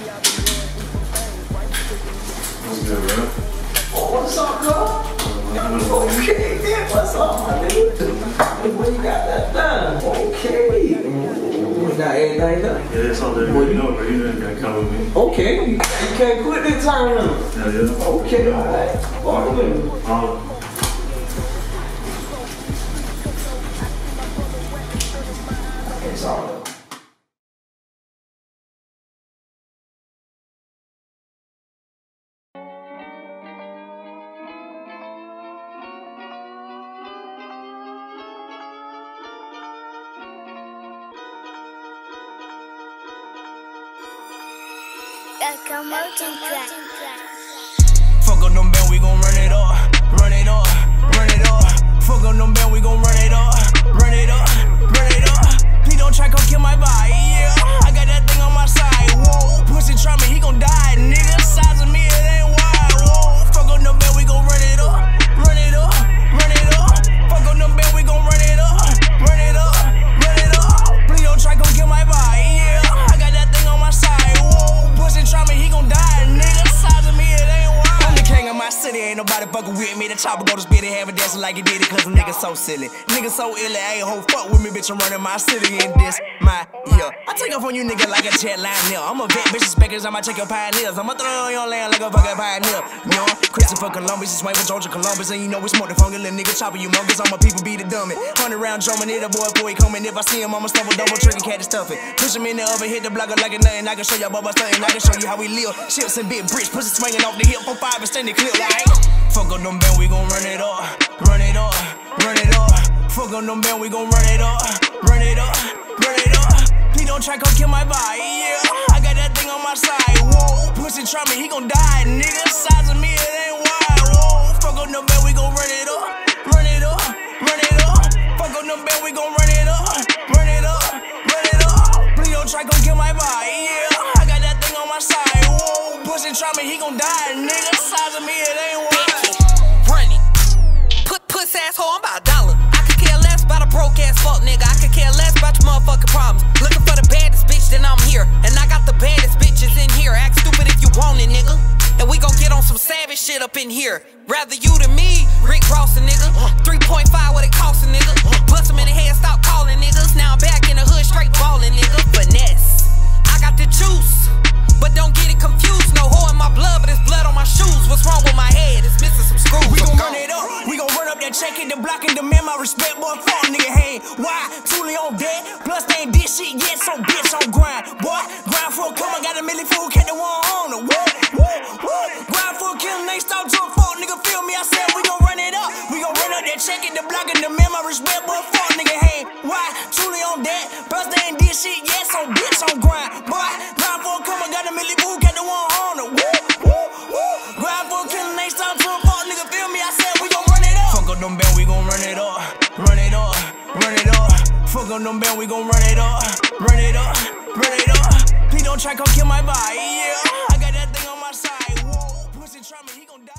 What's good, bro? Oh, what's up, girl? Okay, what's up, my nigga? When you got that done? Okay. You got everything done? Yeah, it's all there. You know, bro. You know you gotta come with me. Okay. You can't quit this time now. Yeah, yeah. Okay, all right. Walk with. Um, Locomotive track. Fuck nobody fucking with me. The chopper go to spit it, have a dancing like he did it, cause them niggas so silly. Niggas so ill, ain't hoe fuck with me, bitch. I'm running my city in this, my yeah. I take off on you nigga like a jet line. I'm a vet, bitch, speckers, I'ma check your pioneers. I'ma throw it on your land like a fucking pioneer. You know, Christopher Columbus, is swing with Georgia Columbus, and you know we smoke the funky little nigga chopper, you mungus. All my people be the dummy. Hundred round drumming, hit a boy, boy coming. If I see him, I'ma stumble, double trigger, cat and stuff it. Push him in the oven, hit the blocker like a nothing. I can show y'all bubba stunting, I can show you how we live. Ships and big bricks, pussy swinging off the hip for five and standing clear like. Fuck on them band, we gon' run it up, run it up, run it up. Fuck on them band, we gon' run it up, run it up, run it up. Please don't try come kill my vibe, yeah. I got that thing on my side, whoa. Pussy try me, he gon' die, nigga. Size of me, it ain't wide, whoa. Fuck on them band, we gon' run it up, run it up, run it up. Fuck on them band, we gon' run it up, run it up, run it up. Please don't try come kill my vibe, yeah. I got that thing on my side, whoa. Pussy try me, he gon' die, nigga. Size of me, it ain't wide. Run it. Put puss asshole, I'm about a dollar. I could care less about a broke ass fuck nigga. I could care less about your motherfucking problems. Looking for the baddest bitch, then I'm here. And I got the baddest bitches in here. Act stupid if you want it, nigga. And we gon' get on some savage shit up in here. Rather you than me, Rick Ross a nigga. Mm. 3.5 what it cost a nigga. Bust him in the head, respect, boy. Fuck nigga, hey. Why? Truly on dead. Plus they ain't did shit yet, so bitch on grind. Boy, grind for a come, I got a million fool, kept the one on the what? Grind for a kill, they stop drunk, fuck nigga, feel me? I said we gon' run it up. We gon' run up that check, hit the block and demand my respect, boy. Fuck nigga, hey. Why? Truly on dead. Plus they ain't did shit yet, so bitch on grind. Boy, grind for a come, I got a million fool, kept the one on the? What? Fuck on them band, we gon' run it up, run it up, run it up. Please don't try come kill my vibe, yeah. I got that thing on my side, whoa. Pussy try he gon' die.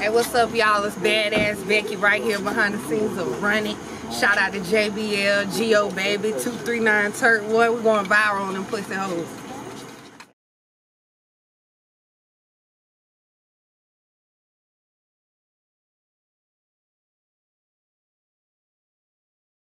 Hey, what's up, y'all? It's Bad Azz Becky right here behind the scenes of Running. Shout out to JBL, Gio Baby, 239 Turk. What? We're going viral on them pussy hoes.